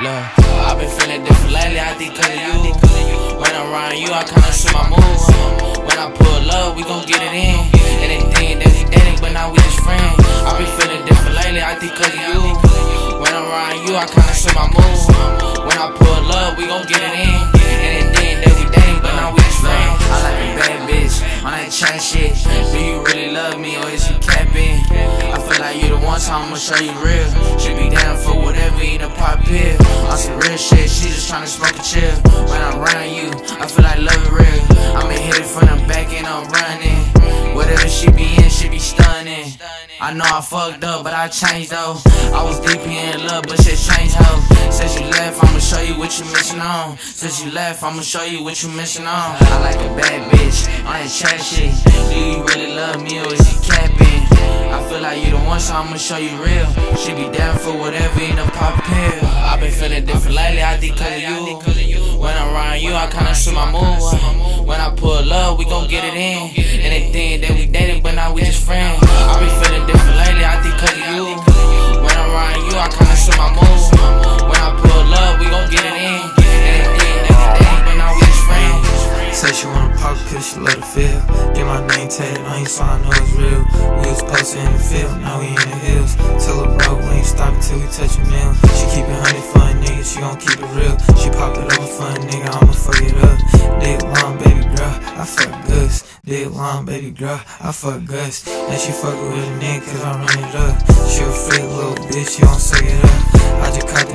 Look, I've been feeling different lately, I think cause of you. When I'm around you, I kinda switch my moves. When I pull up, we gon' get it in. Anything that we dating, but now we just friends. I've been feeling different lately, I think cause of you. When I'm around you, I kinda switch my moves. When I pull up, we gon' get it in. Anything that we dating, but now we just friends. I like a bad bitch, on that chain shit. I'ma show you real. She be down for whatever, eat a pop pill. On some real shit, she just tryna smoke a chill. When I'm around you, I feel like love it real. I'ma hit it from the back and I'm running. Whatever she be in, she be stunning. I know I fucked up, but I changed though. I was deep in love, but shit changed hoe. Since you left, I'ma show you what you missing on. Since you left, I'ma show you what you missing on. I like a bad bitch I ain't trash shit. Do you really love me or is you capping? So I'ma show you real. She be down for whatever in a pop pill. i been feeling different lately, I think cause of you. When I'm around you, I kinda switch my moves. When I pull up, we gon' get it in. Anything that we dating, but now we just friends. i been feeling different lately, I think cause of you. When I'm around you, I kinda switch my moves. When I pull up, we gon' get it in. That we dating, but now we just friends. Say she wanna pop she let it feel. Get my name tatted on you so I know it's real. We was we in the hills. Tell her bro, we ain't stop till we touch a meal. She keep it honey a nigga, she gon' keep it real. She popped it over fun, nigga, I'ma fuck it up. Dick long, baby girl, I fuck Gus. Dick long, baby girl, I fuck Gus. And she fuck with a nigga cause I run it up. She a freak little bitch, she gon' suck it up. I just caught